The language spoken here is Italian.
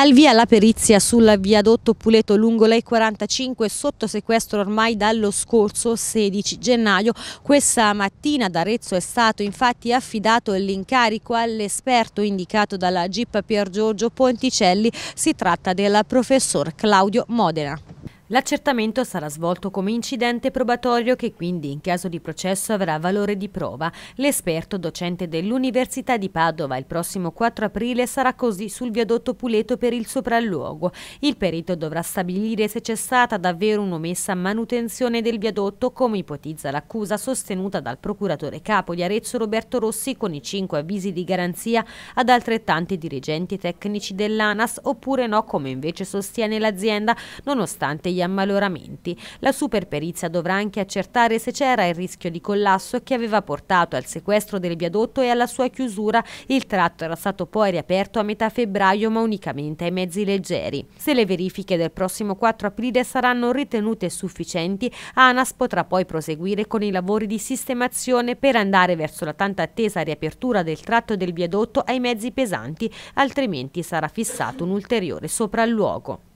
Al via la perizia sul viadotto Puleto lungo lei 45 sotto sequestro ormai dallo scorso 16 gennaio. Questa mattina ad Arezzo è stato infatti affidato l'incarico all'esperto indicato dalla GIP Pier Giorgio Ponticelli. Si tratta del professor Claudio Modena. L'accertamento sarà svolto come incidente probatorio che quindi in caso di processo avrà valore di prova. L'esperto docente dell'Università di Padova il prossimo 4 aprile sarà così sul viadotto Puleto per il sopralluogo. Il perito dovrà stabilire se c'è stata davvero un'omessa manutenzione del viadotto come ipotizza l'accusa sostenuta dal procuratore capo di Arezzo Roberto Rossi con i cinque avvisi di garanzia ad altrettanti dirigenti tecnici dell'ANAS oppure no come invece sostiene l'azienda nonostante gli gli ammaloramenti. La superperizia dovrà anche accertare se c'era il rischio di collasso che aveva portato al sequestro del viadotto e alla sua chiusura. Il tratto era stato poi riaperto a metà febbraio ma unicamente ai mezzi leggeri. Se le verifiche del prossimo 4 aprile saranno ritenute sufficienti, ANAS potrà poi proseguire con i lavori di sistemazione per andare verso la tanto attesa riapertura del tratto del viadotto ai mezzi pesanti, altrimenti sarà fissato un ulteriore sopralluogo.